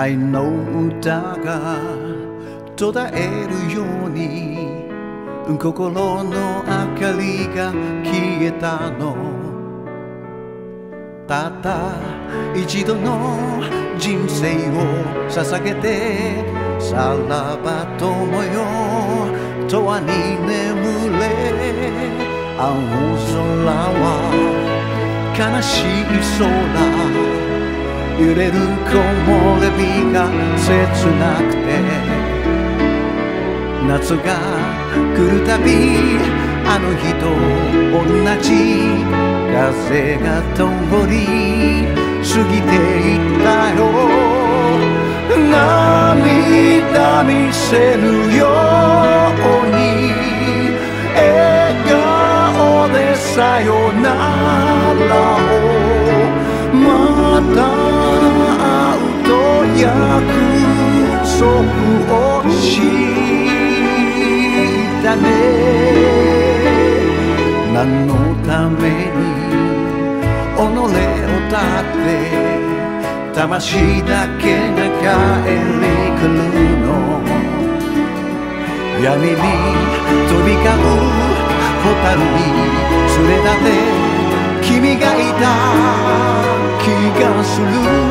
愛の歌が途絶えるように心の明かりが消えたの。たった一度の人生を捧げてさらば友よ永遠に眠れ。青空は悲しい空。揺れる木漏れ日が切なくて夏が来るたびあの日と同じ風が通り過ぎていったよ。涙見せぬように笑顔でさよならを。また約束をしたね。何のために己を立って魂だけが帰り来るの。闇に飛び交う蛍に連れ立て君がいた。気がする